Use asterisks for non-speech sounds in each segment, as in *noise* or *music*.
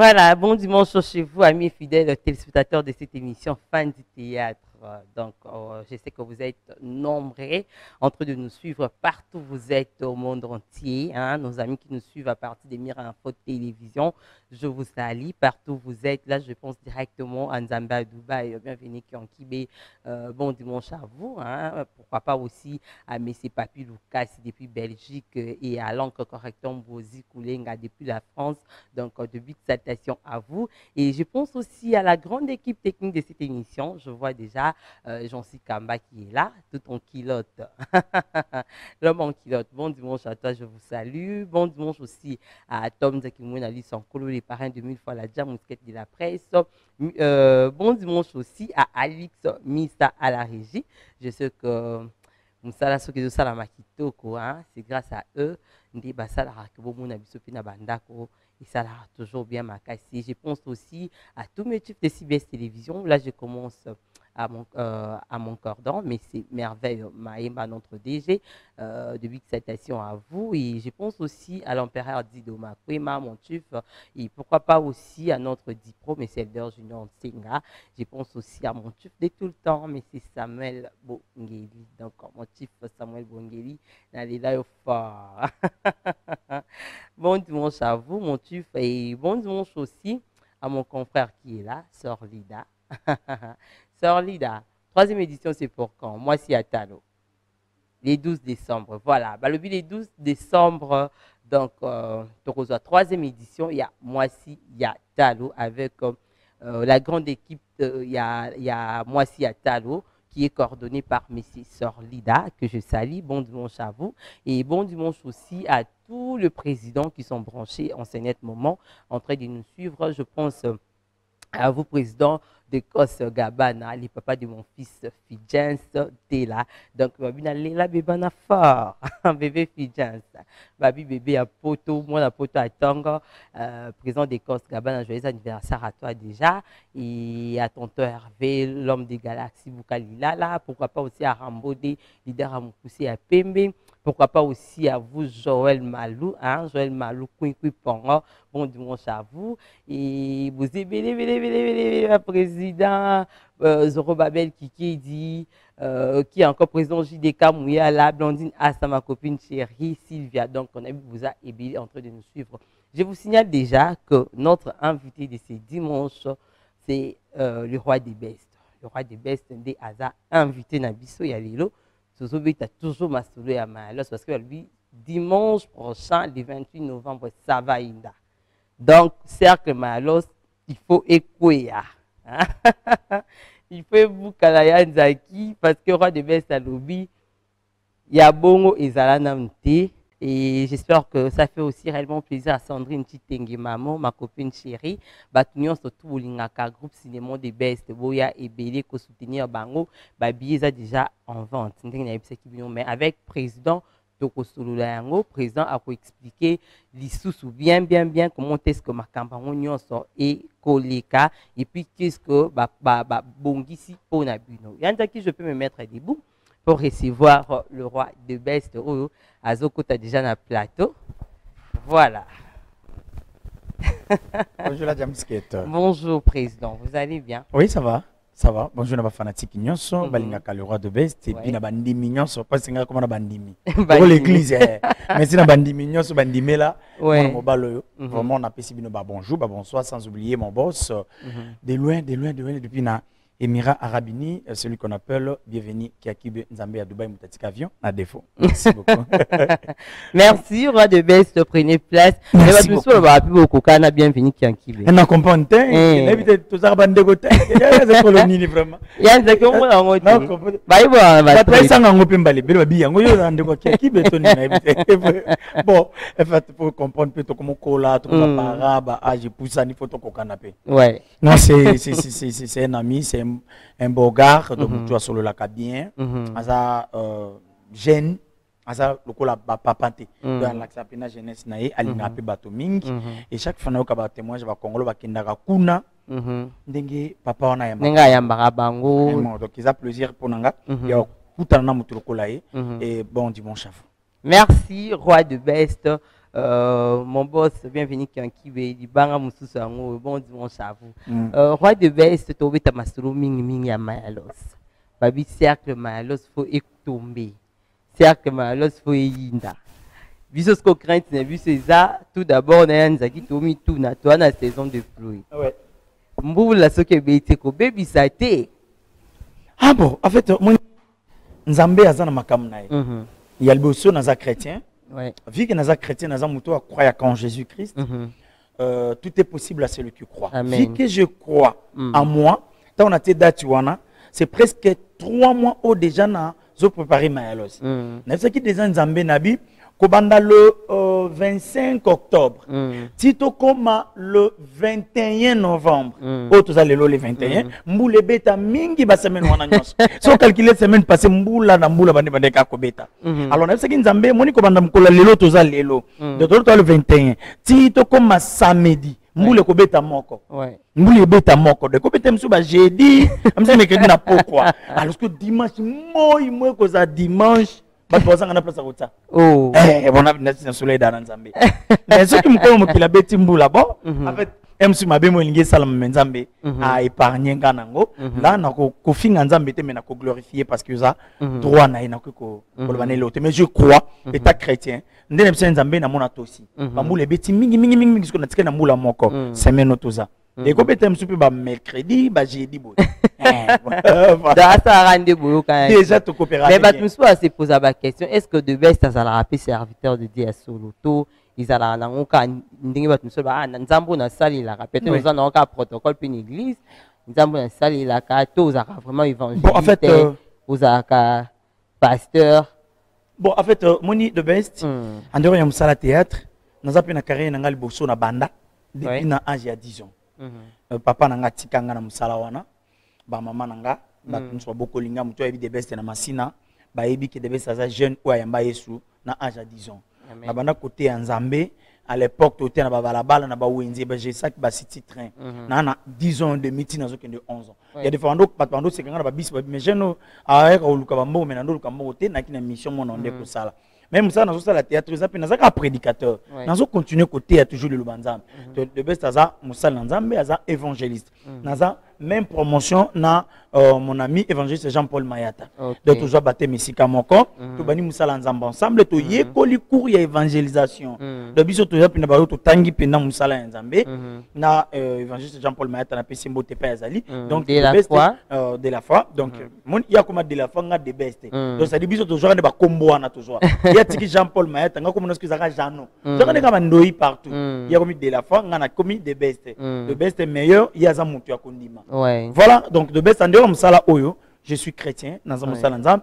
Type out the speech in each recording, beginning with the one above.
Voilà, bon dimanche chez vous, amis fidèles téléspectateurs de cette émission Fan du théâtre. Donc, euh, je sais que vous êtes nombreux en train de nous suivre partout. Vous êtes au monde entier. Hein, nos amis qui nous suivent à partir des Mira Info Télévision, je vous salue partout où vous êtes. Là, je pense directement à Nzamba, Dubaï. Bienvenue Kiankibé. Euh, bon dimanche à vous. Hein. Pourquoi pas aussi à Messie Papi Lucas depuis Belgique et à l'encre correctement Bozi Koulenga depuis la France. Donc, euh, de salutation à vous. Et je pense aussi à la grande équipe technique de cette émission. Je vois déjà euh, Jean-Cy Kamba qui est là, tout en kilote. *laughs* L'homme en kilote. Bon dimanche à toi, je vous salue. Bon dimanche aussi à Tom Zakimoun Ali Sankolo, les parrains de mille fois la Jam Mousquette de la presse. Euh, bon dimanche aussi à Alix Misa à la régie. Je sais que mosala soki ezosalama kitoko c'est grâce à eux toujours bien je pense aussi à tous mes types de CBS Télévision là je commence à mon, euh, à mon cordon, mais c'est merveille, Maïma, notre DG. Euh, de big citation à vous. Et je pense aussi à l'empereur Didoma Kwema, mon tuf, et pourquoi pas aussi à notre mais c'est Elder Junior Nsenga. Je pense aussi à mon tuf de tout le temps, mais c'est Samuel Bongeli. Donc, mon tuf Samuel Bongeli, n'allez là fort. *laughs* bon dimanche à vous, mon tuf, et bon dimanche aussi à mon confrère qui est là, Sœur Lida. *laughs* Sœur Lida, troisième édition, c'est pour quand? Moi, c'est à Talo. Les 12 décembre. Voilà. Le les 12 décembre, donc, euh, troisième édition, il y a Moissy, il Talo, avec euh, euh, la grande équipe, il y a, y Talo, qui est coordonnée par M. Sœur Lida, que je salue. Bon dimanche à vous. Et bon dimanche aussi à tous les présidents qui sont branchés en ce net moment, en train de nous suivre. Je pense à vous, président de Kos Gabana, les papas de mon fils Fidjens, t'es là. Donc, babi na lela bébé na fort, *laughs* bébé Fidjens. Babi bébé à poto, moi la poto à Tongo, euh, président de Kos Gabana, joyeux anniversaire à toi déjà. Et à tonton Hervé, l'homme des galaxies, Boukalila là. Pourquoi pas aussi à Rambodé, leader à Moukoussé à Pembe. Pourquoi pas aussi à vous, Joël Malou, hein, Joël Malou, Pongo, bon dimanche à vous. Et vous bélé, bélé, président euh, Zorobabel Kiki dit, euh, qui est encore président JDK Mouya, la Blondine Assa, ma copine chérie Sylvia. Donc, on a vu vous a en train de nous suivre. Je vous signale déjà que notre invité de ce dimanche, c'est euh, le roi des bestes. Le roi des bestes, des Asa, invité Nabiso Yalilo tozobeta toujours masolo ya malos parce que lui dimanche prochain le 28 novembre ça va inda. Donc cercle malos il faut ekwea *laughs* il faut ebukala ya nzaki parce que roi de bes alobi ya bongo ezala nanu te Et j'espère que ça fait aussi réellement plaisir à Sandrine Chitenge Mamo, ma copine chérie. Batunion surtout Bolingaka, groupe cinéma de best, Boya et Bélé, ko soutenir Bango, Babi est déjà en vente. Mais avec président Toko Yango, président a expliqué l'issue bien, bien, bien comment est-ce que ma campagne est koleka et puis qu'est-ce que ba, ba, ba, pour Nabuno. qui je peux me mettre debout? Pour recevoir le roi de best. Oh, Azoko, tu as déjà un plateau. Voilà. *laughs* Bonjour la Jamskete. Bonjour président, vous allez bien? Oui, ça va. Ça va. Bonjour na ba fanatique nyonso, mm -hmm. le roi de best et puis na bandimi nyonso parce que comme na bandimi. *laughs* Pour l'église eh. Mais si na bandimi nyonso bandimi là, mon mhm. vraiment on a bino ba bonjour, ba bonsoir sans oublier mon boss mm -hmm. de loin de loin de loin depuis na Émirat Arabini, euh, celui qu'on appelle Bienvenue Kiakibe Nzambe à Dubaï Moutatik Avion, à défaut. Merci beaucoup. *laughs* Merci, roi de best, prenez place. Merci beaucoup. beaucoup. Kana bienvenue Kiakibe. On a compris, on a évité tout ça, bande de côté. Il y a des colonies, vraiment. Il y a des colonies, on a Non, compris. Bah, il ça, on a les bébés, il y a des colonies, Kiakibe, on a évité. *laughs* Bon, en fait, pour comprendre, tout comme para, bah, ah, j'ai poussé, il faut tout canapé. Ouais. Non, c'est un ami, c'est un bogard donc mm -hmm. tu as solo la -hmm. aza euh, jeune. Aza lokola bapapa te mm alakisa mpena jeunesse na ye alingaka mpe bato mingi. -hmm. et chaque fois nayoka batémoignage bakongolo bakendaka kuna. Ndenge papa wana ndenge ayambaka bango. Donc eza plaisir mpo na nga ya kutana na moto lokola ye. Et bon dimanche à vous. Merci roi de best Euh, mon boss, bienvenue Kiankibe, di banga mususu yango, bon dimanche à vous. Mm. Euh, roi de best, tobe ta masolo mingi mingi ya mayalos. Babi cercle mayalos faut tomber. Cercle mayalos faut yinda. biso siko crainte na biso eza tout d'abord na ya nzaki tomi tu na toa na saison de pluie ouais. mbula soki ebei te kobebisa te ah bon en fait moni nzambe aza na makambo na ye mm -hmm. ya liboso naza chrétien vu que naza chrétien naza moto akroyaka en jésus christ mm -hmm. euh, tout est possible à celui qui croit Amen. vu que je crois mm -hmm. en moi na te dati wana c'est presque trois mois oyo déjà nazopréparé mayalosi mm -hmm. nayebisaki déjà nzambe na bi kobanda le euh, 25 octobre. Mm. ti tokóma le 21 novembre. Mm. oyo toza lelo le 21 mm. mbula ebeta mingi basemaine wana nyonso. *laughs* So calcule semaine passé mbula na mbula bande bande kaka kobeta. Mm alors nayebisaki nzambe moni kobanda mokolo lelo toza lelo mm. donc toza le 21 ti tokóma samedi. Mbula ekobeta moko. Mbula ebeta moko. De ekobeta mosusu bajeudi amisi *laughs* mercredi na pokwa alors que dimanche moi moi ekozala dimanche bato bazanga na place ya kota bona na nzambe mais soki mokolo mokili abeti mbula bon elingi esalama me nzambe aépargne nga nango la na kofinga nzambe te me parce que eza droit na ye nakoki koloba na eloo te mais je crois état chrétien nde na biso ya nzambe namona tosi bambula ebeti mingi mingi mingi mingi soki natikali na mbula moko semaine oyo toza ekobeta mosusu mpe bamercredi bajeudi boye asalaka nde boyoka déjà tokopera mais bato mosusu baseposa baquestion est ce que de best azalaka mpe serviteur de dieu ya solo to ezalaka nango kaka ndenge bato mosusu baa nzambe oyo nasalelaka peut-être oza nango kaka protocole mpe na église nzambe oyo nasalelaka to ozalaka vraiment évangéliste ozalaka pasteur bon en fait uh, moni the best mm. andeko ya mosala théâtre naza mpe na carrière na ngai liboso na banda depuis na age ya 10 ans papa na nga atika nga na mosala wana bamama na nga bato nyonso babokoli nga moto ayebi the best na masina bayebi ke aza jeune oyo ayamba yesu na age ya 10 ans. Na banda kote ya nzambe à l'époque tote na babalabala na bawenze bajesaki basiti train. Naa na 10 ans de miti nazokende 11 ans. Ya defa bato na babisi mais jeune ayaka koluka bambongo me nandoluka mbongo te naki na mission mona nde kosala me mosala nazosala théâtre eza mpe naza kaka prédicateur nazocontinue koteya toujours liloba nzambe de best aza mosali na nzambe aza évangéliste. Naza même promotion na euh, mon ami évangéliste Jean-Paul Mayata. Okay. Donc toujours batté mesika moko, mm. to bani musala nzamba ensemble to mm. yekoli cours ya évangélisation. Mm. Donc biso to yapi na ba to tangi penda musala nzambe mm. na euh, évangéliste Jean-Paul Mayata na pesi mbote pa yazali. Mm. Donc de la foi euh, de la foi. Donc mm. mon ya koma de la foi nga de best. Mm. Donc ça dit biso toujours ne ba kombo wana toujours. *laughs* ya tiki Jean-Paul Mayata nga komona skiza ka Jano. Mm. Donc ne kama ndoi partout. Mm. Ya komi de la foi nga na komi de best. Mm. De best meilleur ya za mutu ya kondima. Ouais. Voilà, donc de en msala oyo, je suis chrétien, un msala nzam.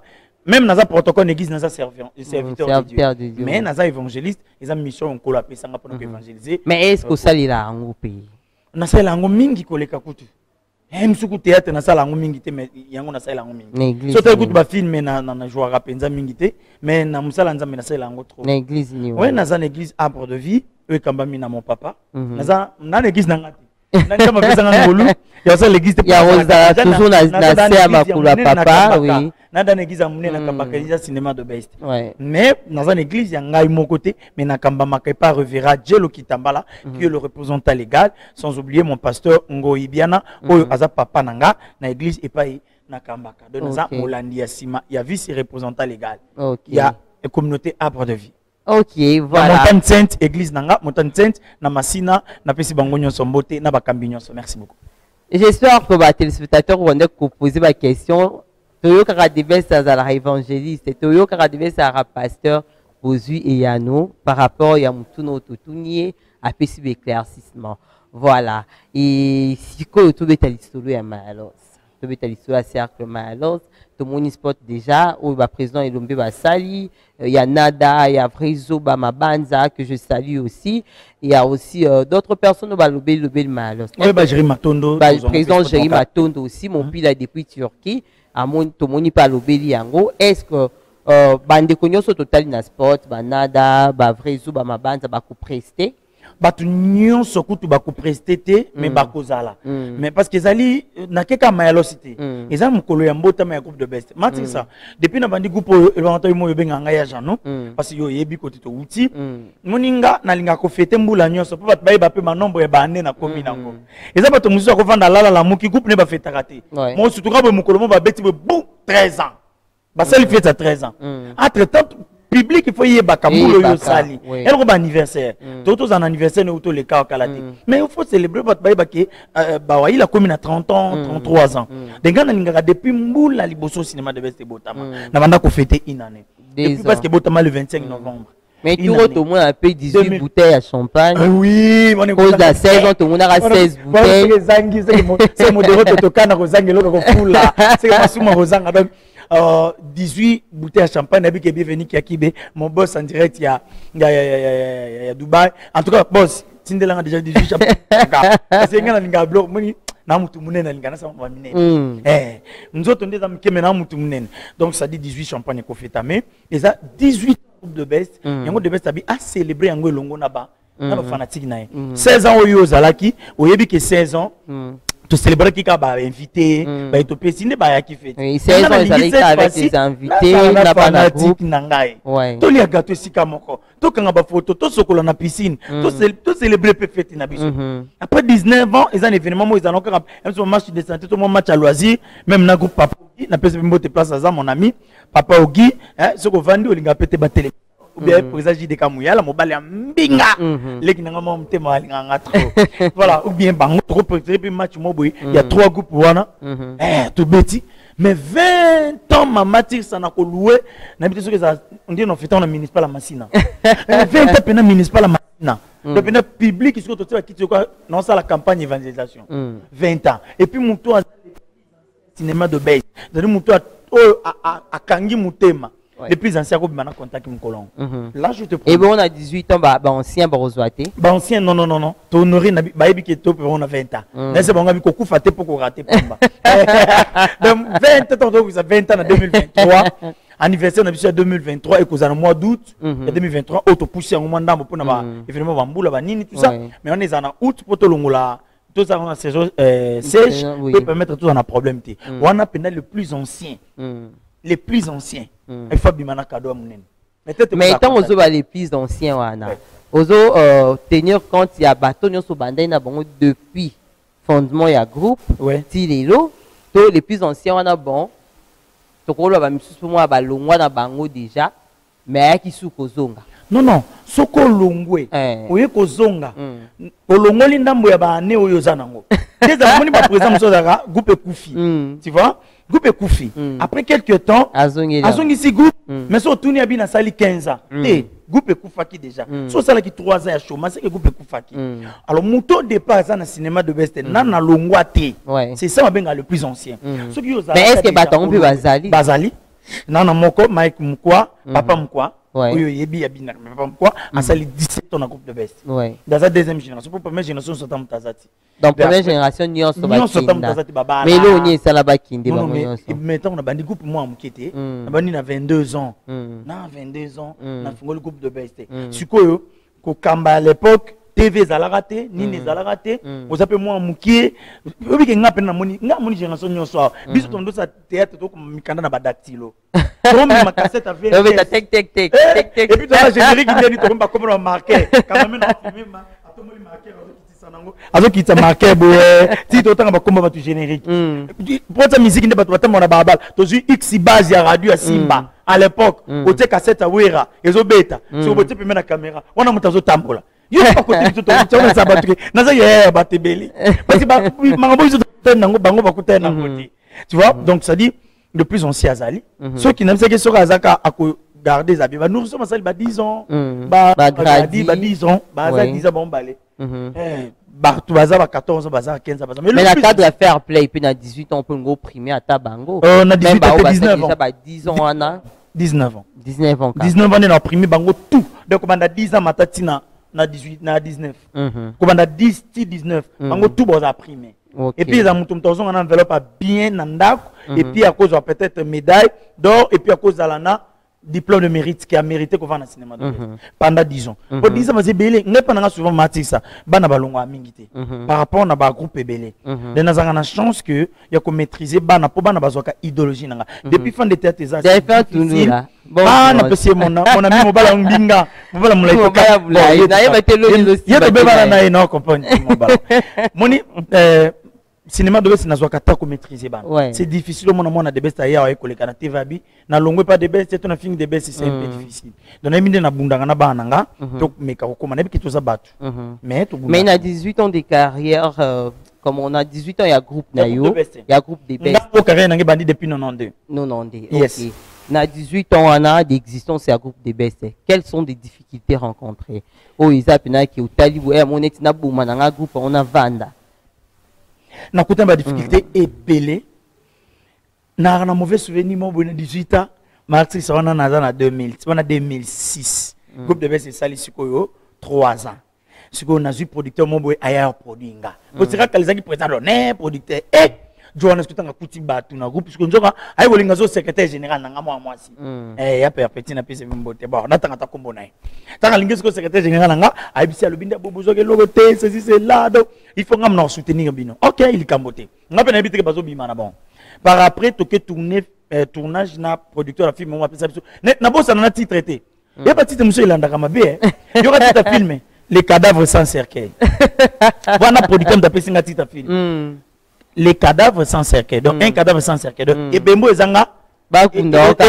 Même dans un protocole d'église, dans un serviteur, serviteur de Dieu. de Dieu. Mais dans un évangéliste, ils ont mission en pe sanga pour évangéliser. Mais est-ce que ça lila en pays? Na sala yango mingi koleka kutu. Eh msuku théâtre na sala yango mingi te mais yango na sala mingi. So kutu ba film na na na jouer penza mingi te, mais na msala nzambe na sala yango trop. Na église ni. Ouais, na za église arbre de vie, eux kambami na mon papa. Na za na église na ngati. Yakozala toujours na se ya makulu ya papa oui. Nada na église ya monene nakambaka eza cinéma de best. Mais naza na église ya ngai moko te mais nakambamaka epa revera jelo kitambala qui est le représentant légal sans oublier mon pasteur ngoi biana oyo aza papa na nga na église epai nakambaka donc naza molandi ya nsima ya vice représentant légal ya communauté arbre de vie Ok, voilà. Na montagne sainte, église nanga, montagne sainte, na masina, na pesi bango nyonso mbote, na bakambi nyonso. Merci beaucoup. J'espère que les téléspectateurs vont poser ma question. Toyo kaka devait à évangéliste, Toyo kaka devait à pasteur Bozui et Yano par rapport à Moutuno Toutounie à pesi éclaircissement. Voilà. Et si quoi tout est à l'histoire ya malos. À l'histoire cercle malos. tomoni sport déjà oyo baprésident elombe basali il y a nada il y a vrizo bamabanza que je salue aussi. Il y a aussi euh, d'autres personnes oyo balobeli lobeli malos oui, bah, Jérémy Matondo bah, président Jérémy Matondo aussi mon pila depuis Turquie. Amoni tomoni mpe alobeli yango. Est ce que euh, bandeko nyonso totali na sport banada bavrizo bamabanza bakopreste bato nyonso kutu bakopreste te mais bakozala. Mais parce que ezali nakeka mayalosi te. Eza mokolo ya mbotama ya groupe de best. Matiki sa depuis na bandi groupe oyo elobanta yo mo oyobenga ngai ya jano parce yo oyebi kote towuti moni nga nalingaka kofete mbula nyonso mpo bato bayeba mpe manombo ya nakomi nango eza bato mosusu akovanda lala lamuki groupe ne bafetaka te. Mo surtout ka boye mokolo mo babeti boye bu 13 ans. Basali fete ya 13 ans. Entre temps public ifo yebaka mbula oyo osali. eloko baanniversaire to tozala na anniversaire oyo toleka wakala te mais il faut célébrer bato bayebaki bawayila komi na 30 ans 33 ans. De ngai nalingaka depuis mbula liboso cinéma de na banda kofete une année. Depuis parce que ebotama le 25 novembre. Mais turo tomona mpe 18 bouteille ya champagne. Oui koza 16 ans tomonaka 16 bouteille ezangi se modero *laughs* totokana kozanga eloko kofula seke masuma kozanga donc euh, 18 bouteilles à champagne nabi bienvenue qui a kibe. Mon boss en direct il y a y a, y a, y a, a Dubaï. En tout cas boss tindelanga déjà 18 champagne. *laughs* Que ngana linga bloc moni na mutu munene alingana sama ba minene eh nzoto ndeza mkeme na mutu munene donc ça dit 18 champagne ko feta mais eza 18 groupe de best yango de best abi a célébrer yango elongo na ba na ba fanatique na ye 16 ans oyo ozalaki oyebi ke 16 ans tocélébraki kaka bainvité baetopesi nde bayaki fetefanatique na ngai. Tolia gato esika moko tokanga bafoto tosokola na piscine tocélébre mpe fete na biso. Après 19 ans eza na événement moko ezalaka kaka mso match de santé to mwa match à loisir même na groupe papa ogi napesi mpe mbote place aza mon ami papa ogi soki ovandi olinga mpe te batelemi oubien président jdk muyala mobali ya mbinga leki nanga mwa motema alinganga trop. *laughs* Voilà ou bien bango tokopréféré mpe match mo boye ya trois groupe wana tobeti mais 20 ans mama tirisa na kolue nayebi te soki eza ndie nofetango na municipal ya masina *laughs* 20 ans mpena municipal ya masina donc mpena public soki totie bakiti yoka naosala campagne évangélisation. 20 ans. Et puis motu cinéma de base ezali motu oyo akangi motema Les plus anciens comme maintenant contact Mkolong. Mm -hmm. Là je te prends. Et bon on a 18 ans bah bah ancien bah. Bah ancien non non non non. To honorer na ba yebi ke to on a 20 ans. Là c'est bon ngabi ko kufa te pour ko rater pamba. Donc 20 ans donc ça 20 ans en 2023. *laughs* anniversaire na biso ya 2023 ekozala na mois d'août ya 2023 oyo topusi yango mwa ndambo mpona ba événement tout ça mais wana ezala na août tozala na saison sèche peut permettre tozala na problème wana mpena le plus ancien les plus anciens. Bimana cadeau munene mais aux les plus anciens wana ozo euh, tenir compte ya bato nyonso bandai na bango depuis fondement ya groupe ti lelo to les plus anciens wana bon tokoloba bamisusu mwa balongwa na bango déjà mais ayaki su kozonga. Non non soki olongwe oye kozonga olongoli ndambo ya baane oyo oza nango eza moni baprésident mosusu azalaka groupe ekufi Mm. tu vois? Groupe ekufi Mm. après quelque temps azongisi groupe Mm. mais so otuni abi nasali 15 ans Mm. te groupe ekufaki déjà Mm. so osalaki 3 ans ya chômage seke groupe ekufaki Mm. alors moto départ aza na cinéma de beste na nalongwa te Ouais. c'est ça babengaka le plus ancien Mm. soki yo Mais est-ce que déjà bato yango mpe olongwe- bazali? bazali? Nana moko mike mukwa papa mukwa. Oyo oyebi ya mais papa mukwa asali 17 ans na groupe de ouais. Daza deuxième génération po première génération sota moto aza ti donc première génération nyonso nyonso ata moto bakinda aza ti babala mais eloo nini esala bakinde bango mais- nyonso mais ntango nabandi groupe mwa ya moke te Mm. nabandi na 22 ans. Mm. na 22 ans Mm. nafungoli groupe de base te Mm. sikoyo kokamba ya l'époque tv ezalaka te nini ezalaka te Mm. oza mpe mwa mokie. Obike nga mpena namoni nga moni génération nyonso awa. Biso tondosa théâtre tokoma mikanda na badactilo tomema cassette a obeta tek tek tek tek tek. epuis toza générique ndeni tokomi bakomona bamarquer kamame na filme atomoli marquer azokitisa marquer boye. Ti totanga bakomba bato générique. Mm. pota misiki nde bato batambola na balabala tozwi x base ya radio ya simba à l'époque otie cassette ya wera ezobeta soki botie pembe na caméra wana moto azotambola yo bakoteisa bato ke naza yaya bato ebele parce makambo biso tokutani nango bango bakutani nango te tu vois? *laughs* Donc ça dit le plus ancien azali. Soki nabisaki soki azaka akogarde eza bien banourriso basali ba 10 ans. Ba- Bagradi. ba 10 ans. Baza Ouais. 10 ans bango bale. Eh, bato baza ba 14 ans baza ba 15 ans baza mais na cadre ya fair play mpe na 18 ans mpe ngo oprimé ata bango. Euh, na 18 Même bao ate basali 19 ans. ba 10 ans wana 19 ans. 19 ans kaka. 19 ans nde na oprimi bango tout. Donc kobanda 10 ans mata ntina na 18 na 19 Mhm. kobanda 10 ti 19 Mhm. bango tout prime Ok. et puis eza moto moto azonga na enveloppe ya bien na ndako et puis akozwa peut-être médaille d'or et puis akozala na diplôme de mérite qui a mérité qu'on va dans cinéma de mm pendant 10 ans. Pour 10 ans c'est belé nga souvent bana balongo mingi te par rapport na ba groupe belé na chance que ya ko maîtriser bana po bana bazwaka idéologie nanga depuis fin de théâtre ça c'est difficile. bana pese mona mona mi mobala mbinga mobala mulai ko kaya na yeba te lo yo to be bana na ino comprendre mobala moni euh cinéma de best nazwaka ta ko maîtriser bana. Ouais. c'est difficile omona mwana de best aya ayekoleka na tv abi nalongwe pa de best to na film de best c'est un peu difficile. Donc nayebi nde nabundanga na bana na nga tomeka kokóma nayebi ke toza bato. Mais mais na 18 ans de carrière euh, comme on a 18 ans il y a groupe na yo il y a groupe de best. Nga carrière nange bandi depuis 92 92 yes. Okay. na 18 ans wana d'existence ya groupe de best. Quelles sont les difficultés rencontrées? Oyo eza penaki otali boye mo neti naboma na nga groupe on a vanda nakutana badifficulté ebele naka na mauvais souvenir mo boye na 18 ans maartiste wana naza na 2000 wana 2006 groupe de bes esali sikoyo 3 ans. Sikoyo nazwi producteur mo boye aya produit nga potikaka ezalaki président d'honneur producteur e joana soki tanga kuti bato na groupe sikoyo nzoka ayi kolinga azo secrétaire général nanga mwa mwasi ya perpeti napesi mbote bon natanga ta kombo na ye ntango alingi sikoyo secrétaire général nanga ayebisi alobi nde abobozwaki eloko te ceci cela donc il faut nga mna kosoutenir bino. Ok likambo te nga mpe nayebi teke bazobima na bon. Par après toke tourne euh, tournage na producteur ya film mo apesa biso nabosana na titre te yeba titre mosusu elandaka mabe yoka titre filme les cadavres sans cercueil. *laughs* Wana producteur moto apesi nga titre film mm. Les cadavres sans cercueil donc mm. un cadavre sans cercueil donc mm. ebembo ezanga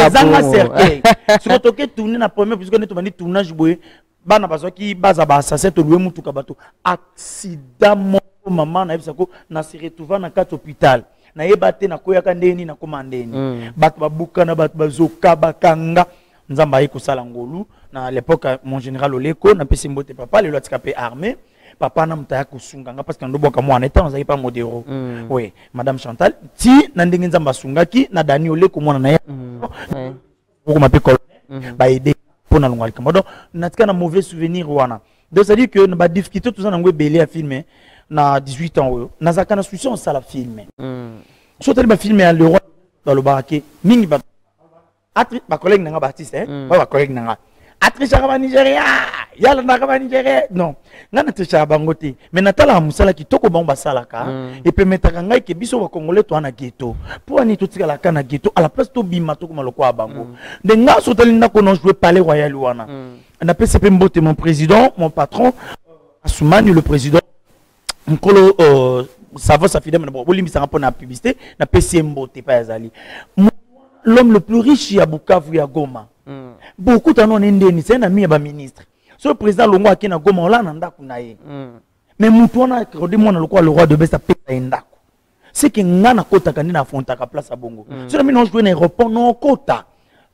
ezanga cercueil *laughs* siko toke tourne na premier puisque nde tobandi tournage boye bana bazwaki baza baassassin tolue mutuka bato accident moko mama nayebisako na se retrouva na kati hôpital nayeba te nakoyaka ndeni nakóma ndeni. Mm. bato babukana bato bazoka bakanga nzambe aye kosala ngolu. Na l'époque mon général oleko napesi mbote papa lelo atika mpe armé papa na moto aya kosunga nga parce que ndobwaka mwana etan azalaki mpa modero. Mm. oui madame chantal ti na ndenge nzambe asungaki na dani oleko mwana na ye. Okoma mpe colonel baede mpo na longa likambo donc natika na mauvais souvenir wana. Donc c'est à dire que na badifficulté toza nango ebele ya filme na 18 ans oyo. Nazalaka na souci osala filme so otali bafilme ya le roi balobaka ke mingi bacollègue nanga baartiste ba bacollègue nanga atrichaka banigeria yalandaka banigeria non. Ngai natrichaka bango te mais natalaka mosala kitoko bango basalaka epemetaka ngai ke biso bakongole toa na geto mpo ani totikalaka na geto à la place tobima tokoma lokola bango. Nde ngai so otali ndako no joue palais royal wana napesi mpe mbote mon président mon patron asumani le président nkolo savo safide bolimbisanga mpo na publicité napesi ye mbote mpe azali l'homme le plus riche ya bukavu ya goma mm. bokutana one ndeni sai na mi ya baministre so président longo ake na goma ola na ndako na ye. Mm. me mutu wana rodi mwana lokola le roi de bes apesa ye ndako seke nga nakotaka nde nafontaka place ya bongo. Mm. so na mino joue na aéroport naokota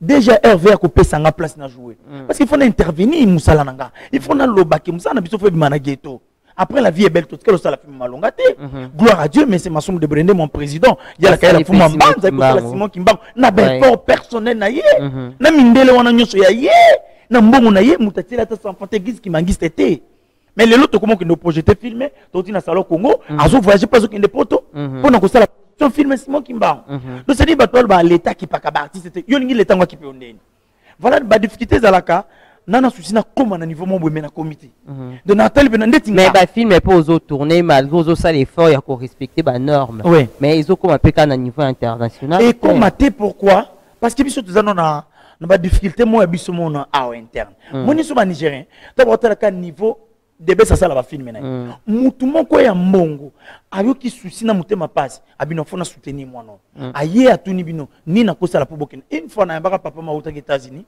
déjà rv akopesa nga place na jouer mm. parce qu'il faut na intervenir mosala na nga il faut nalobaki mosala na biso fo ebima na geto après la vie est belle tout cas la film malonga te gloire à Dieu mais c'est ma somme de Brendé mon président. Il y a la kaya la fuma mbamba la Simon Kimba na belfort personnel na ye. Na mindele wana nyonso ya ye. Na mbongo na ye mutati la ta s'enfanter église qui mangiste te mais lelo to comment que nous projeter filmer toti na salon Congo azo voyager pas aucun poto pour na kosala son film Simon Kimba donc c'est dit bato ba l'état qui paka ba artiste yo ningi l'état ngwa ki pe ondeni voilà ba difficultés à la cas nana susi nakóma na niveau mo boye me nakomi te donc natali mpe na ndeti mais bafilme mpe ozotourne malgré ozosala effort ya korespecte banorme oui. mais ezokóma mpe kaka na niveau international ekóma te pourquoi? Parce que biso toza no na na badifficulté moko ya biso mono awa interne. Moni so banigérien ntango batalaka niveau debes asala bafilme na ye mutu moko ya mbongo. Ayoki susi na motema pasi abino fo na soutenir mwana aye atuni bino nini nakosala mpo bokende une fois nayambaka papa mautaki états-unis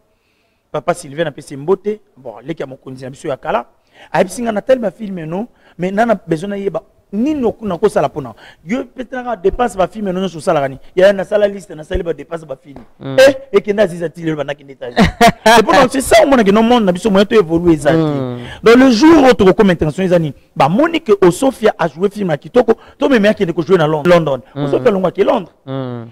papa sylvain apesi mbote bon leki ya mokonzi na biso ya kala. Ayebisi nga natali bafilme no mais na na besoin nayeba nini nakosala mpona? Yo petenaka dépense bafilme no nyonso osalaka ni yaya nasala liste nasali badépense bafilme e ekende aziza ti lelo bandakende *laughs* étage epona c'est ça omonaki no monde na biso moyen to évolue eza te donc le jour oyo tokokoma international eza nini? Bamoni ke osofia ajoue filme ya kitoko tomemi akende kojoue na london osofia alongwaki londres.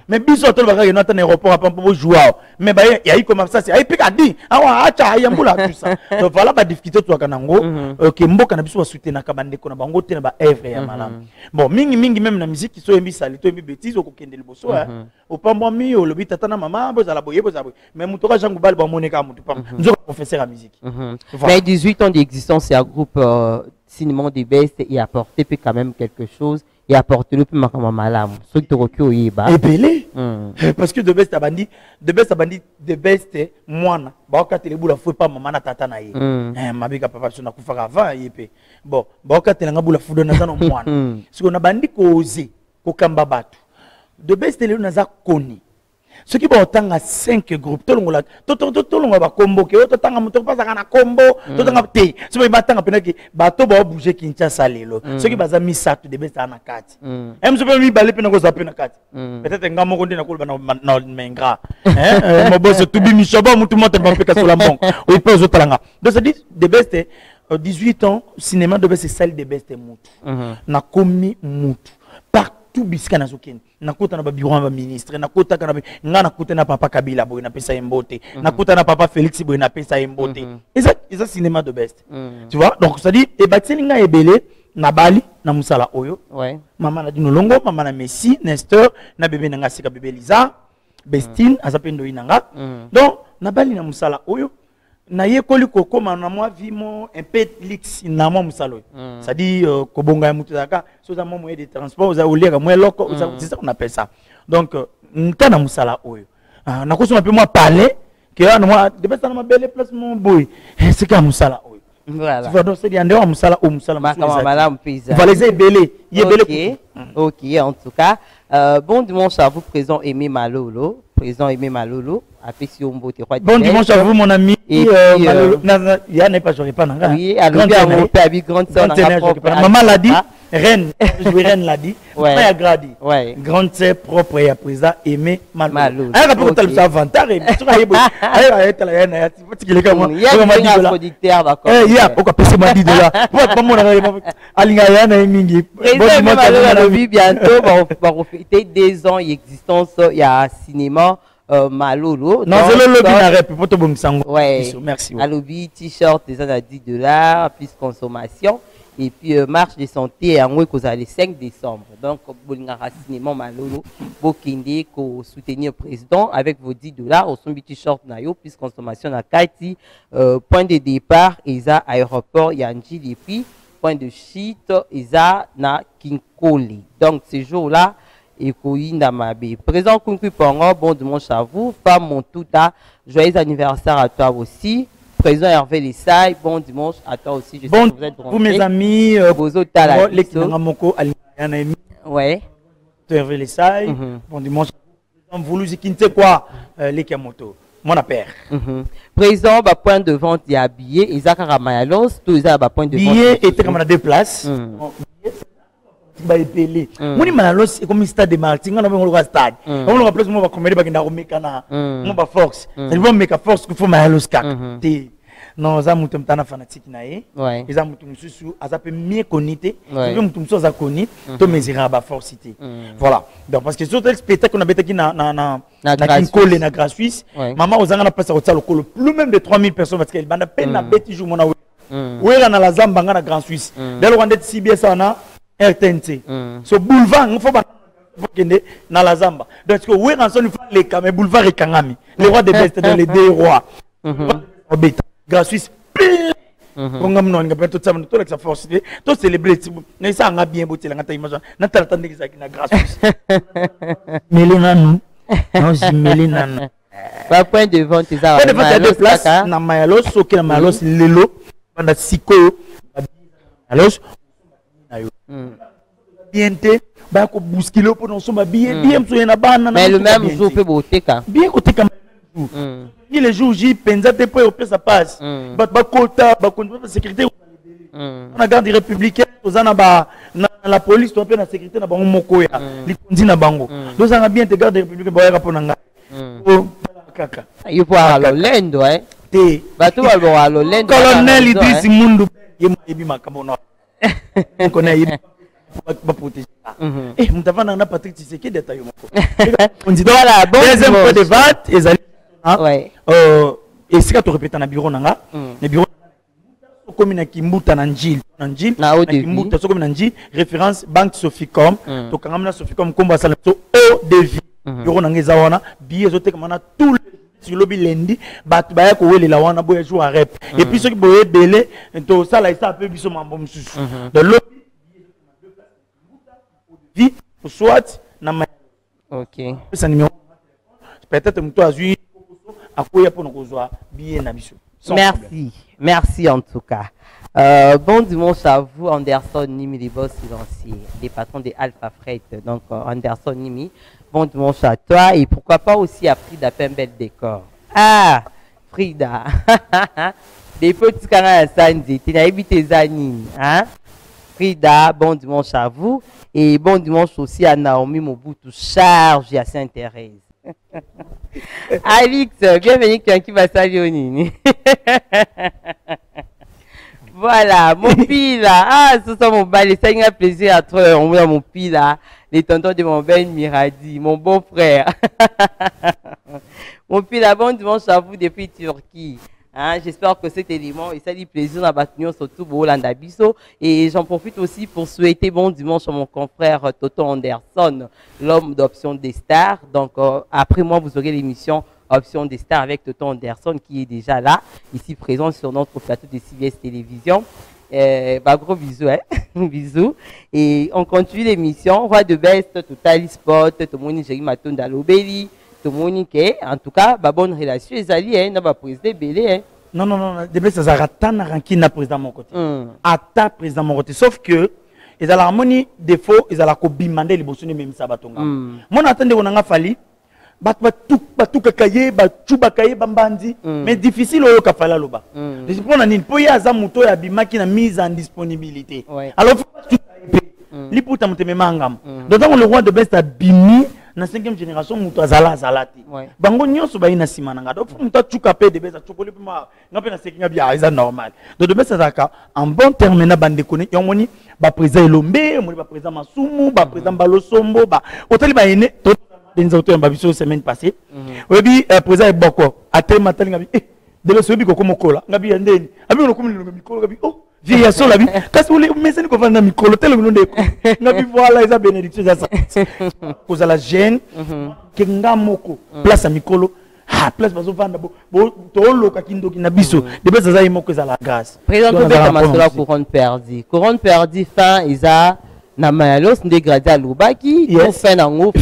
Mais biso atolobaka keno ata na aéroport apa mpo bojoue awa mais baye yayi koma sasi ayi mpeka di awa aca ayambula tusa donc voilà badifficulté tozwaka nango ke mboka na biso basoutenaka bandeko na bango te na baevre ya malamu. Bon mingi mingi même na musique so yembi sali to yembi bêtise okokende liboso opambwami olobi tata na mama bozala boye bozala boye. Mais moto oka jango bali bamoneka motu pamba nzoka professeur ya musique. Mais 18 ans d'existence ya groupe euh, cinéma de best et apporter peut quand même quelque chose et apporter le plus makambo malamu. Soki tokoki oyeba ebele? Parce que de best abandi de best abandi de best mwana. Baokatela ebula fo epa mama na tata na ye. Mabika papa biso nakufaka avant ye mpe. Bon baokatelanga bula fudo naza na mwana. *laughs* Siko nabandi koze kokamba bato. De best lelo naza koni soki baotanga 5 groupe tolongola bakombo ke oyo totanga moto opasaka na kombo totanga te. Soki batanga mpenaki bato baobouge kinshasa lelo. Soki baza misato debe ezala na kati. Moso mpe mibale mpe nakozala mpe na kati. Peut-être nga moko nde nakoloba na mengra *laughs* moboso tubi mishoba mutu motema mpe kasola mbongo. Oyo mpe ozotalanga donc cedi de beste 18 ans cinéma de beste esali de beste mutu. Nakomi mutu partout bisika nazokende nakota na babiro ya baministre nakotaka na nga nakuta na papa kabila boye napesa ye mbote. Nakuta na papa félix boye napesa ye mbote. Eza eza cinéma de best? Tu vois? Donc cestadire ebakiseli ngai ebele na bali na mosala oyo. Mama na dino longo mama na messi nestor na bebe na nga sika bebe liza bestine aza mpe na nga. Donc na bali na mosala oyo nayekoli kokóma na mwa vi mo un peu lix na mwa mosala oyo cestadire uh, kobonga ya moto ezalaka so oza mwa moyen de transport oza oliaka mwa eloko c'est ça qu'on appelle ça. Donc nta na mosala oyo. Uh, nakosoma mpe mwa palais ke wana mwa depesa na mabele place mo boye. Sika ya mosala oyo. Voilà. Tu vois, donc c'est ande wa mosala oyo mosala malamu mpenza voilà ye ebele ok. ok en tout cas euh, bon dimanche à vous présent aimé malolo président aimé malolo apesi yo mbote roi bon dimanche à vous mon ami. Et puis, euh, ya na pas j'aurais pas nanga oui alobi yango mpe abi grande sœur maman l'a dit reine. Jouer reine l'a dit Ouais. ya gradi Ouais. grande sœur propre président aimé Malolo. malolo ayaka mpe kotala Ok. biso avantare soki ayebo ayeba ayetala ya na ya fotikileka mwa ye abenga producteur ye okapesa ma 10 dollars po bamonaka alinga ya na ye mingi. Président aimé malolo alobi bientôt bakofete deux ans existence ya cinéma euh, malolo nazelo lobi na rep po tobongisa yango Ouais. biso merci alobi t-shirt na 10 dollars plus consommation et puis euh, marche de santé yango ekozala le 5 décembre. Donc bolingaka cinéma malolo bokende kosoutenir président avec vos 10 dollars osombi t-shirt na yo plus consommation na kati euh, point de départ eza aéroport ya njili et puis point de chute eza na kinkoli donc ce jour là ekoyinda mabe président kunkui pongo bon dimanche à vous. Femme montuta joyeux anniversaire à toi aussi président hervé lesai bon dimanche à toi aussi. Je bon sais que vous êtes vous mes amis emi ouais. Hervé Mhm. bon dimanche moto. Mwana père Mhm. président bapoint de vente ya billet eza kaka mayalos to eza ya bapoint de vente billet deux places. Mm. Bon, baepele Mm. moni malalos ekomi stade de marti nga na bengoloka stade. Omoloka place mo bakomedi bakenda komeka na Mm. mo baforce Mm. sali bomeka force kufo mayalos kaka Mhm. te. Non aza moto motana fanatike na ye. Eza moto mosusu aza mpe mie koni te. Ouais. mpe moto mosusu aza koni to mesura baforce te. Mm. voilà. Donc parce que spectacle na kinkole na grâce suisse. mama ozanga na place ya kotia lokolo plus même de 3000 personnes parce que ebanda mpe na Mm. beti jour mona wera na la zamba nga na grand suisse. Kwa ndeti cbs wana rtnc Mm. so boulevard ngo fo bakende na la zamba. Donc que wera nsoni fa leka mais boulevard ekangami le roi de best dans les deux rois. Mhm. obeta grand suisse plein. Mhm. onga mnoninga mpe totsama tolakisa force te tocélébre naisanga bien botelanga ta image natala ta ndenge ezalaki na grand suisse *laughs* mele nanu nozimeli nanu bapoint de vente eza Point de vente ya deux mayalos places. Kaka. Na mayalos soki na mayalos sikoyo mayalos na yo Mm. Bien te baya kobuskile yo mpona osomba bien bien mosusu ye na bana na mais le même jour mpe boteka bien kotekama jour. Mm. ni le jour j mpenza te mpo eyopesa passe. Mm. bato bakota bakonzi basécurité Mm. na garde républicaine toza na ba na na la police toza mpe na sécurité na bango moko ya. Mm. likonzi na bango. Mm. tozanga bien te garde républicaine bayaka mpo na ngai. Mm. O, kaka. Yo mpo aka lolendo eh. Te. Bato balobaka lolendo colonel idris mundu ye moyebi makambo na *laughs* baprotege Mhm. Eh, na patrick moko. *laughs* Voilà, bon deuxième dimanche. point de vente ezali Ouais. euh, esika na bureau na nga na bureau tokomi na kimbuta na njili na njili na kimbuta sokomi na njili référence banque soficom tokangami na soficom nkombo asala biso eau de vie. Mm-hmm. yoko nanga eza wana billet ezotekama na tout silobi lendi bato baya kowelela wana boya jour arep. Mm-hmm. et puis soki boye ebele tosala esa mpe biso mambo mosusu donc lobi soit na ok. Pesa numéro peut-être moto azwi akoya mpona kozwa billet na biso. Merci, merci en tout cas. Euh, bon dimanche à vous, Anderson Nimi, les boss financiers, les patrons des Alpha Freight. Donc, Anderson Nimi, bon dimanche à toi et pourquoi pas aussi à Frida Pembel Décor. Ah, Frida, *laughs* des petits canards à Sandy, tu n'as tes années, hein? Frida, bon dimanche à vous et bon dimanche aussi à Naomi Mobutu, charge et à Saint-Thérèse. *laughs* Alix, bienvenue qui va saluer *laughs* Voilà, mon pile Ah, ce sont mon bal. C'est un plaisir à toi. On voit mon pile Les tontons de mon ben Miradi, mon bon frère. *laughs* mon pile bon dimanche à vous depuis Turquie. Hein, J'espère que cet élément, et ça dit plaisir dans la surtout pour Bisso. Et j'en profite aussi pour souhaiter bon dimanche à mon confrère Toto Anderson, l'homme d'Option des Stars. Donc, euh, après moi, vous aurez l'émission Option des Stars avec Toto Anderson qui est déjà là, ici présent sur notre plateau de CBS Télévision. Euh, bah, gros bisous, hein? *laughs* bisous. Et on continue l'émission. Roi de Best, Total Sport, tout le monde, Jérémy Matonda Lobeli tomoni ke en tout cas babonne relation ezali hein, na baprésident ebele hein. non non non azalaka ata na ranki na président moko te mm. ata président moko te sauf que ezalaka moni défaut ezalaka kobima nde liboso nde ememisa bato nga mm. mona ata ndeko na nga fali bato batukaka ye bacubaka ye mm. mais difficile oyoka fali aloba mpo na nini mpo ye aza moto oyo abimaki na mise en disponibilité. Alors liputa moto emema ntango le roi de best abimi na 5e génération moto azala azala te bango nyonso bayi na nsima na nga. Donc moto acuka mpe debes acokoli mpe nga mpe naseki nga bia eza normal. Donc debes azalaka en bon terme na bandeko ne yomoni baprésident elombe omoni baprésident masumu baprésident balosombo otali bayene denza otoyamba biso semaine passée. Mhm. oyebi euh, président eboko atelema atali nga bi eh, debes oyebi kokomokola nga bi ya ndeni abi mikolo nga bi oh vieillard labi kasi omesani kovanda na mikolo nonde ngabi voilà eza bénédiction eza kozala ke nga moko place ya mikolo ha place bazovanda toolokaki ndoki na biso. Debes aza ye moko ezala grâce. Président tobeta masolo ya couronne perdi couronne perdi fin eza na mayalos nde gradi alobaki to fin nango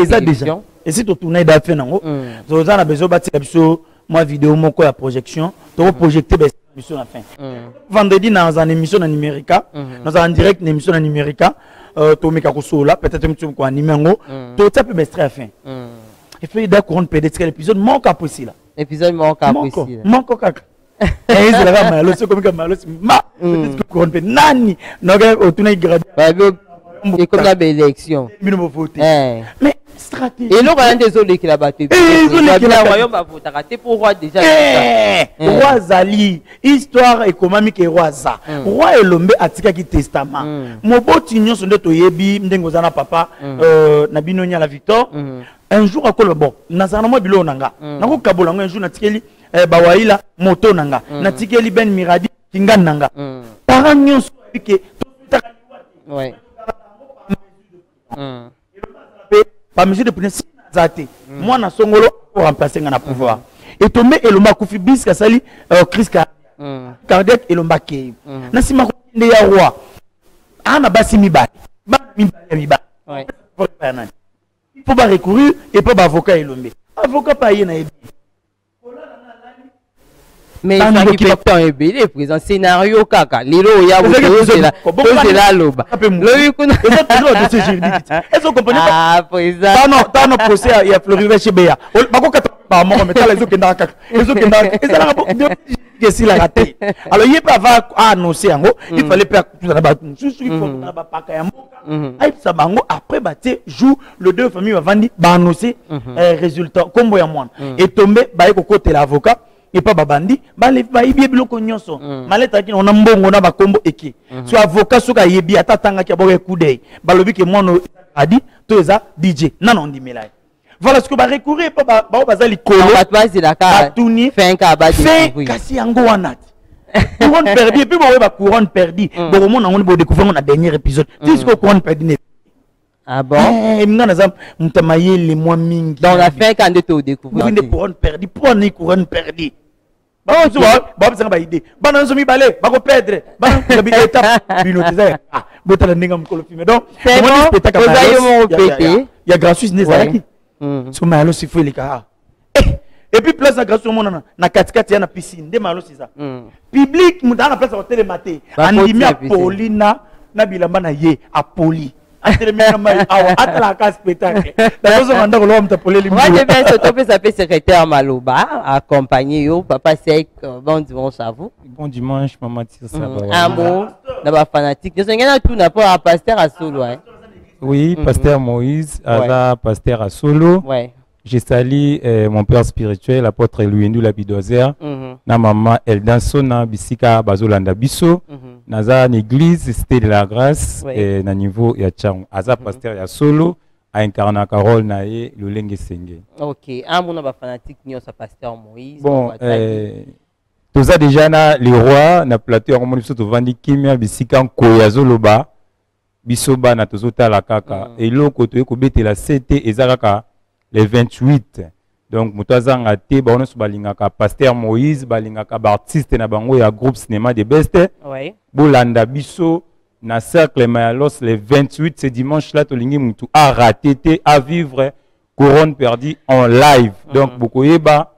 eza déjà. Esi totuna eda fin nango. Toza na besoin batika biso mwa video moko ya projection. Tokoprojecte émission la fin. Mm. vendredi dans une émission na numérica dans un direct na émission na numérica euh, tomeka kosola peut-être mtu ko anime ngo totia pe bestre à fin. Et puis da couronne peut-être l'épisode manque à possible. Épisode manque à possible. manque kaka ezalaka malo soki komika malo ma peut-être que couronne pe nani noka otuna igrade ekomi na baélection bino bovote mais stratégie. Eloko wana nde ezolekela bato yo bavotaka te po roi déjà roi azali histoire ekomami ke roi aza roi elombe atikaki testament. Moboti nyonso nde toyebi ndenge oza na papa na bino nyala victor. Un jour akoloba bon? Nazala na mwa biloko na nga nakokabola yango un jour natikeli bawayila moto na nga natikeli ben miradi kingani na nga parent nyonso ke bamesure de pune aza te mwana songolo oremplace nga na pouvoir. Etombe elomba akufi bis kasali crise cardiaque elomba akei na nsima kokende ya roi aa na basi mibale. Bana mibale ya mibale. Nani? Mpo barecourir epo baavocat elombe. Avocat mpe aye na yebi mais ezalaki mpe temps ebele présent scénario kaka lelo oya tozela aloba lobi kuna tano procès ya florive beya bakokata bamoko me tala ezokendaka kaka ezokendaka ezalaka esilaka te alors ye mpe ava aannonce yango il fallait mpe akutuza na bato mosusu ifona bapaka ya mboka ayebisa bango après batie jour le deux famille bavandi baannonce résultat nkombo ya mwana etombe baye kokotela avocat epa babandi. Bayibi ye biloko nyonso mm. maleta yaki ona mbongo na bakombo eke. Mm -hmm. so avocat soki ayebi ata atangaki aboka ekudei balobi ke mwana adi to eza dj nana ondimela ye voilà sikoyo barecourir epa bao baza likolo batuni fin kasi yango wana te couronne perdue epuis bokoyeba couronne perdue bokomona yango bodécouvrir yango na dernier épisode. Ti sikoyo couronne perdue ne Ah bon? Nga naza moto mayele mwa mingi. Donc na fin ka nde todécouvrir nde couronne perdue mpo ni couronne perdue babisanga baide bana nyonso mibale bakoperdre bana biétape bino teza botala ndenge mokolo filme. Donc ya gratuit nde ezalaki so mayalosi fo eleka epuis place na gratuit omonana na katikati ya na piscine. Nde mayalosi eza public moto aa na place akotelema te andimi apoli na bilamba na ye apoli atelemina mai awa atalaka spectacle ndako moto apoleli secrétaire maloba accompagné yo papa sek bon dimanche à vous. Bon dimanche mama tirsa un mot na bafanatique nyonso ngai natuna mpo a paster asolo oui paster moïse aza paster asolo je sali euh, mon père spirituel apôtre luyendu la bidozer mm -hmm. na mama eldan sona bisika bazolanda biso mm -hmm. naza na église cité de la grâce ouais. eh, na niveau ya tiango aza mm -hmm. paster ya solo aincarnaka role na ye lolenge esenge ok ambona bafanatique nyonso paster moïse bon eh, toza déjà na le roi na plateau yango moni biso tovandi kimia bisika nkoyi azoloba biso bana tozotala kaka -hmm. eloko toye kobetela se te eza kaka le 28 donc moto azanga te bango nyonso balingaka paster moïse balingaka baartiste na bango ya groupe cinéma de beste ouais. bolanda biso na cercle mayalos le 28 ce dimanche là tolingi motu arate te avivre couronne perdu en live mm -hmm. donc bokoyeba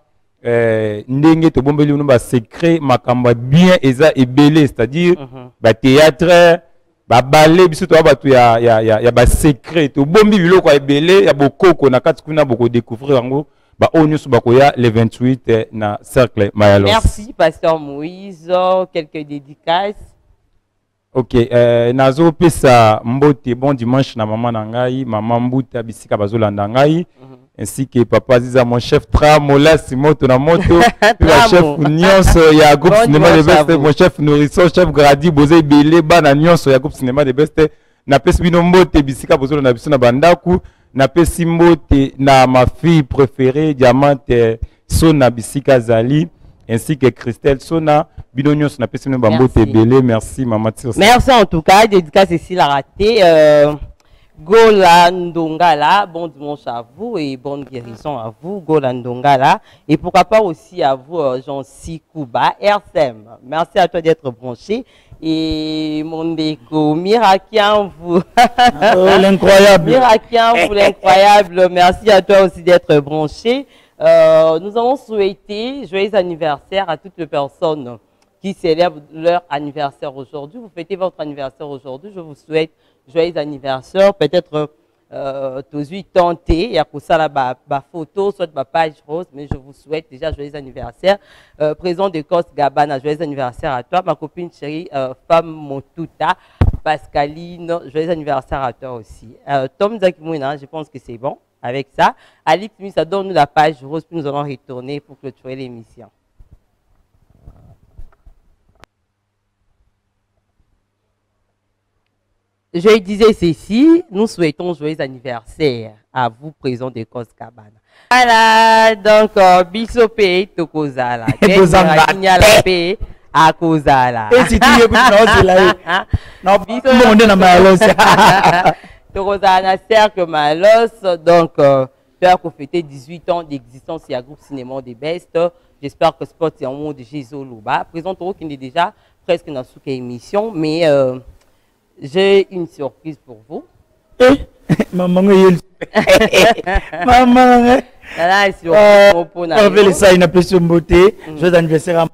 eh, ndenge tobombeli bino basecret makambo ya bien eza ebele c'est-à-dire mm -hmm. Babale biso toya bato ya, ya, ya, ya basekret tobombi biloko ya ebele ya bokoko na kati kuna bokodécouvrir yango. Baoyo nyonso bakoya le 28 na cercle mayalos. Merci pasteur moïse. Quelques dédicaces. Ok euh, nazopesa mbote. Bon dimanche na mama na ngai. Mama mbuta bisika bazolanda ngai. Mm -hmm. Ainsi que papa ziza mon chef tra molasi moto *laughs* na moto la chef nyonso ya groupe cinéma de beste mon chef nourrisson chef gradi boza ebele bana nyonso ya groupe cinéma de beste napesi bino mbote bisika bozolanda biso na bandako napesi mbote na ma fille préférée diamante sona bisika azali ainsi que Christelle Sona. Bino nyonso napesi bino bambote ebele merci mama Tirsa. Merci en tout cas dédicace Cécile a raté euh, Gola Ndongala, bon dimanche à vous et bonne guérison à vous, Gola Ndongala. Et pourquoi pas aussi à vous, euh, Jean-Si Kouba, RSM. Merci à toi d'être branché. Et mon déco, Mirakian, vous. *laughs* oh, l'incroyable. Mirakian, vous, l'incroyable. Merci à toi aussi d'être branché. Euh, nous avons souhaité joyeux anniversaire à toutes les personnes qui célèbrent leur anniversaire aujourd'hui. Vous fêtez votre anniversaire aujourd'hui. Je vous souhaite joyeux anniversaire. Peut-être euh, tous huit tentés. Il y a pour ça là bas photo, soit ma page rose, mais je vous souhaite déjà joyeux anniversaire. Euh, présent de Cos Gabana, joyeux anniversaire à toi. Ma copine chérie, euh, femme Motuta, Pascaline, joyeux anniversaire à toi aussi. Euh, Tom Zakimouna, je pense que c'est bon avec ça. Alix ça donne-nous la page rose, puis nous allons retourner pour clôturer l'émission. Je disais ceci, nous souhaitons joyeux anniversaire à vous, présent de Cos Cabana. Voilà, donc, euh, Bisopé, Tokozala. Tokozala. à Kozala. Et si tu écoutes, *laughs* non, c'est là. Non, Bisopé. Non, non, tokozala na cercle malos donc euh, faire qu'on fêter 18 ans d'existence y a groupe cinéma de best j'espère que sport est en mode de Jésus Louba présente qui est déjà presque dans cette émission mais euh, j'ai une surprise pour vous. Eh? *laughs* maman *laughs* maman surprise ça une appelle beauté. Joyeux anniversaire à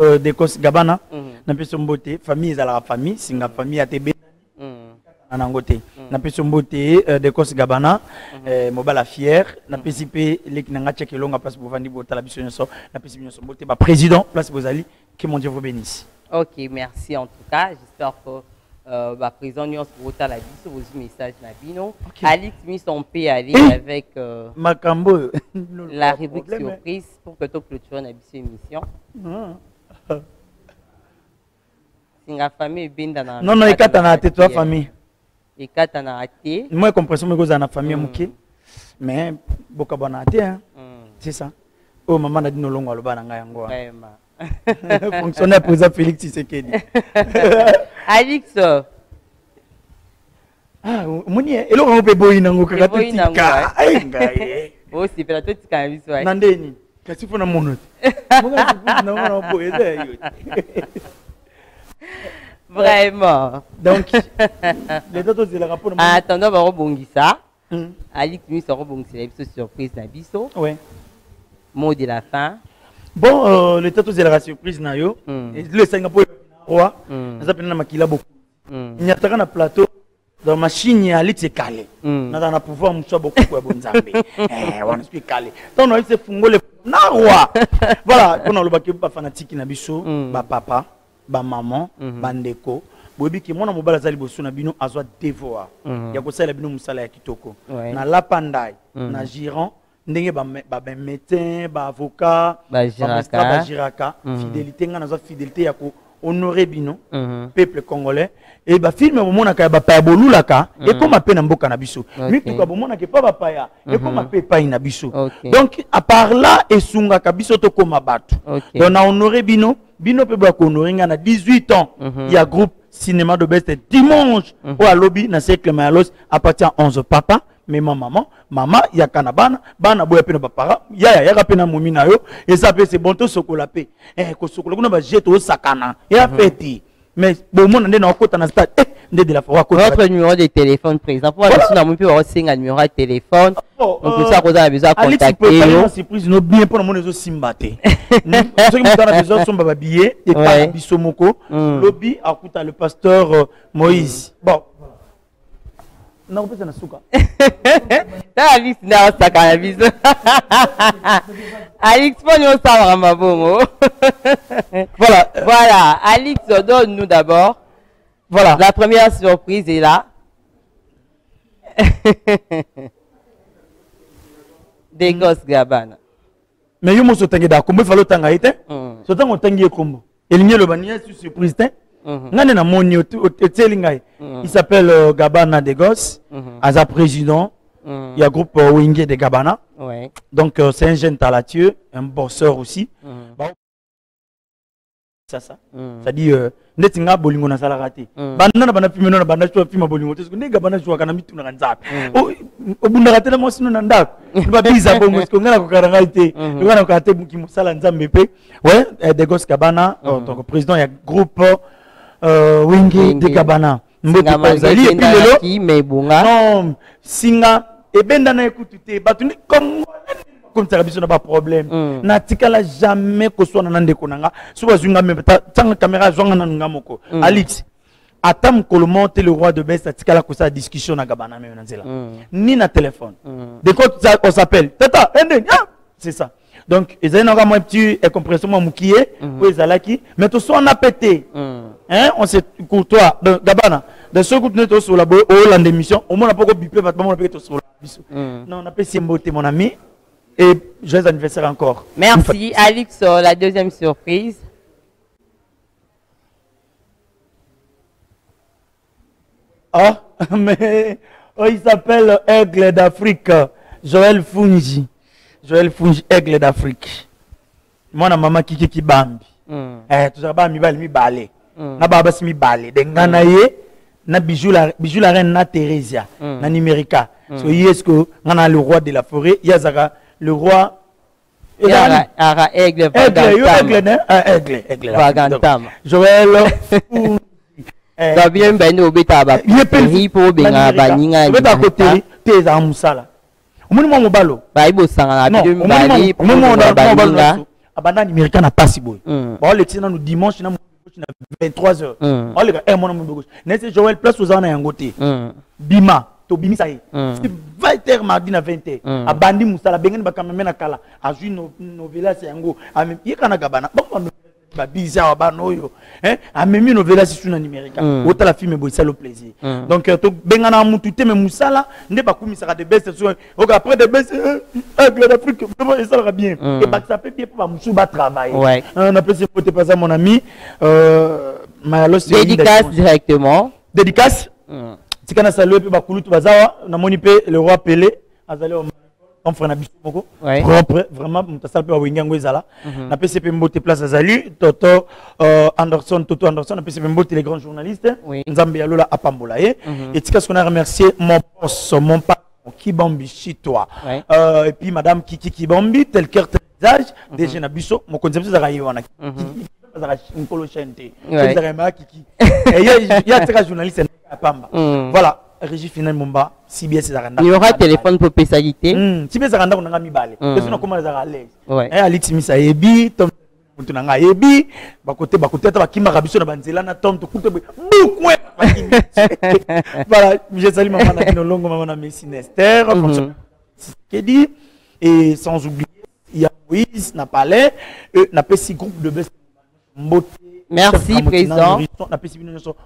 euh, de Kos Gabana. Na peso mbote famille ezalaka famille. Singa famille ya tebe nango te napesi mbote de kos gabana. Mobala fier. Napesi mpe leki na nga tiaka elonga place bovandi botala biso nyonso napesi nyonso mbote baprésident place bozali que mon dieu vous bénisse. Ok merci en tout cas. J'espère que euh, baprésident nyonso botala biso bozwi message na bino okay. alix miso mpe aller avec euh, makambo. *laughs* La rubrique surprise pour que toclôture na biso émission. Singa famille ebenda na non non ekatana te toa famille. ekatanaka te moi compression moko ozala na famille moke mais bokabwana te c'est ça. Oyo mama na dino olongo aloba na ngai yango fonctionnaire président félix tshisekedi *laughs* alix. Omoni eloko yango mpe boyi nango kaka totika ngai osepela totika na biso na ndeni kasi mpo na mono te. *laughs* *laughs* Vraiment. Donc *laughs* leta tozelaka mpona en attendant bakobongisa alix miso akobongisela biso surprise na biso. Mot de la fin. Bon euh, leta tozelaka surprise na yo. Lo esalinga mpo roi naza mpena na makila boku nyataka na plateau. Dans machine ya alix ekale naza na pouvoir mosu ya bokoko ya bonzambe wana soki ekale ntango na alix efungole na roi. *laughs* Voilà. Mpo nalobaki bafanatiki na biso bapapa bamama bandeko boyebi ke mwana mobali aza liboso na bino azwa devoir ya kosalela bino mosala ya kitoko. Na lapandai na giron ndenge bamédecin baavocat bamagistrat bagiraka fidélité ngai nazwa fidélité ya kohonore bino peuple congolais. E bafilme bomonaka ya bapaya bolulaka ekóma mpe na mboka na biso. Mituka bomonaka epa bapaya ekóma mpe epai na biso. Donc à part là esungaka biso tokóma bato. Donc na honore bino bino mpe bakohonore ngai na 18 ans. Ya groupe cinéma de best dimanche oyo alobi na cercle mayalos apartir ya 11 papa mema mama mama yaka na bana bana boya mpe na bapara yaya yaka mpe na momi na yo eza mpe se bon tosokola mpe kosokola kuna baje toosakana eya feti. Mais bomona nde naokota na stade eh, nde de la fois votre numéro de téléphone présent po biso na moi mpe baosenga numéro ya téléphone. Okosa kozala besoin ya contacte yo. surprise no bien mpo na mona ezosimba te soki *laughs* moto ana besoin osomba babillet epai na biso moko lobi akuta le pasteur moïse. Bon nakopesa na suka. *laughs* Tala alix nde aosaka na biso. *laughs* Alix mpo ni osalaka mabongo voilà voilà. Alix donne nous d'abord. Voilà la première surprise est là. *laughs* Degos gabana. Mais yo moso otangeda kombo efali otanga ye te so ntango otangi ye kombo elingi eloba ni yesu surprise te ngai nde namoni etieli ngai? Il s'appelle euh, gabana de gos aza président il y a groupe euh, wenge de gabana. Ouais. donc euh, c'est un jeune un bosseur aussi. Sasa c'est-à-dire ndeti nga bolingo nasalaka te. Banda na banda na banda filme bolingo te. Ndenge banda zwaka na mitunaka nzambe obundaka te na na ndako. *laughs* Babiza bongo siko ngai nakokana ngai te. Ngai nakokana te moki mosala nzambe mpe. Ouais degos kabana donc président ya groupe wenge de kabana mbote ozali epi lelo. Non singa ebenda na ekutu te. Bato ni kongo komisaka biso na baproblème natikala jamais koswana na ndeko na nga. Soki azwinga me ntango caméra azwanga nanu nga moko. Alix ata mokolo moko te le roi de best atikala kosala discussion na gabana meyo na nzela. Ni na téléphone. Deko on s'appelle? Tata endeni c'est ça donc ezali naka mwa petit incompression mwa moki ye oyo ezalaki mais toswana mpe te on se courtois donc gabana de soki kutu nde tosola boye oyolanda émission omona mpo kobipe bato bamona mpe tosola biso non napesi ye mbote mon ami. Et joyeux anniversaire encore. Merci Alix, la deuxième surprise. Ah, *laughs* mais oh, il s'appelle Aigle d'Afrique, Joël Fungi. Joël Fungi, Aigle d'Afrique. Moi, na maman kiki kibambi. Mm. Eh, tu sais pas, mi bali mi balé. Mm. Na baba si mi balé. De ngana ye, na bijou la, bijou la reine na Theresia, mm. na numérica. Mm. So, yesko, ngana le roi de la forêt, yazaka, le roi ara aigle aigle vagantama joel *laughs* babien bani obeta bapri mpo obenga baninga obeta koteli te ezala mosala omoni mwa mobalo. Bayi bosanga na bino mibali mpo baninga abanda numérika na pasi boye. Baolekisa nanu dimanche na na 23 heures. Baoleka e mwana mobegosi nese joel place oza wana yango te. Bima tobimisa ye 20 heures mardi na 20 heures abandi mosala abengani bakameme na kala. Azwi novelas yango. Yeka na gabana babisi awa bana oyo amemi novelas su na numérika otala filme boye esali plaisir. Donc tobengana mutu te me mosala nde bakumisaka de best oka après de best aigle d'afrique vraiment esalaka bien. Ebakisa mpe bien mpo bamosusu batravaille napesi mpo te mpasa mon ami dédicace directement. Dédicace. Tika na salue mpe bakulutu baza wa namoni mpe le roi azali on frère na biso moko propre vraiment moto asala mpe bawengi yango ezala. Mhm. napesi mpe mbote place azali toto euh, anderson toto anderson napesi mpe mbote les grands journalistes. Nzambe ya lola apambola ye. Mhm. etika soki na remercier mon boss mon patron kibombi chitoa euh, et puis madame kiki kibombi tel cœur tel visage. Mhm. déjà na biso mokonzi ya biso ezalaka ye wana azalaka nkolo chaîne te ezalaka yemaka kiki. Ya atika journaliste ya pamba. Voilà régie finale momba cbs ezalaka ndako numéro téléphone mpo opesaki te cbs ezalaka ndako nanga mibale peso nakoma ezalaka alaise alitimisa ayebi tom moto na ngai ayebi bakote bakote ata bakimaka biso na banzela na tom boye bukwe *laughs* voilà jesali mama na bino longo mama na messi nester kedi et sans oublier ya moïse na palais. Napesi groupe de bes mbote Merci, Président.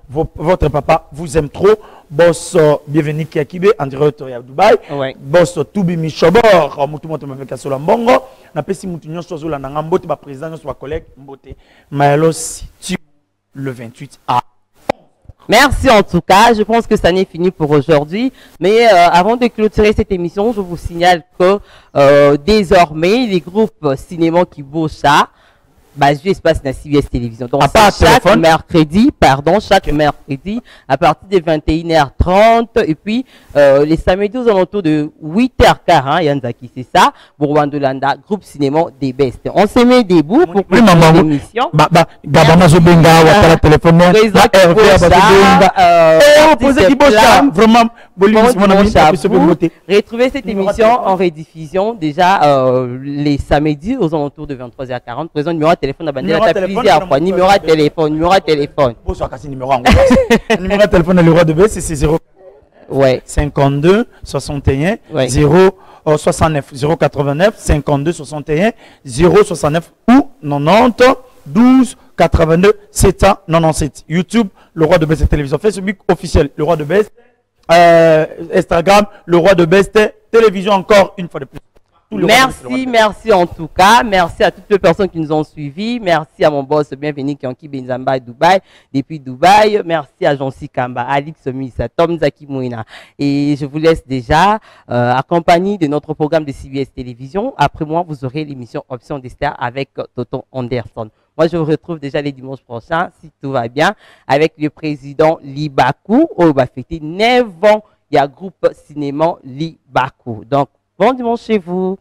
Votre papa vous aime trop. Boss, euh, bienvenue Kiakibe, en direct à Dubaï. Ouais. Boss, Toubi Michobor, Moutou Moutou Moutou Sola Mbongo. Na pesi Moutou Nyonso Zola Nanga Mbote, ba président Nyonso, collègue Mbote. Maëlo tu le 28 A. Merci en tout cas. Je pense que ça n'est fini pour aujourd'hui. Mais euh, avant de clôturer cette émission, je vous signale que euh, désormais, les groupes cinéma qui basé espace na CBS Télévision. Donc, chaque mercredi, pardon, chaque mercredi, à partir de 21h30, et puis euh, les samedis aux alentours de 8h40, Yanzaki, c'est ça, Bourwandolanda, groupe cinéma des bestes. On se met debout pour oui, l'émission. Bah, bah, Gabana Zobenga, Ouattara ah, téléphone, Président Kibocha, vraiment, Retrouvez cette émission en rediffusion déjà euh, les samedis aux alentours de 23h40. Présent numéro de téléphone à bandera plusieurs fois. Numéro de téléphone, numéro de téléphone. Numéro de téléphone, le roi de B, c'est 0. Ouais. 52 61 0 69 089 52 61 069 ou 90 12 82 797 YouTube le roi de Best télévision Facebook officiel le roi de Best euh, Instagram, le roi de Best, télévision encore une fois de plus. Merci, merci en tout cas. Merci à toutes les personnes qui nous ont suivis. Merci à mon boss, bienvenue Kionki Benzamba Dubaï, depuis Dubaï. Merci à Jean-Si Kamba, Alix Missa, Tom Zaki Mouina. Et je vous laisse déjà euh, accompagné de notre programme de CBS Télévision. Après moi, vous aurez l'émission Option des stars avec Toto Anderson. Moi, je vous retrouve déjà les dimanches prochains, si tout va bien, avec le président Libakou. On va fêter 9 ans. Il y a groupe cinéma Libakou. Donc, bon dimanche chez vous.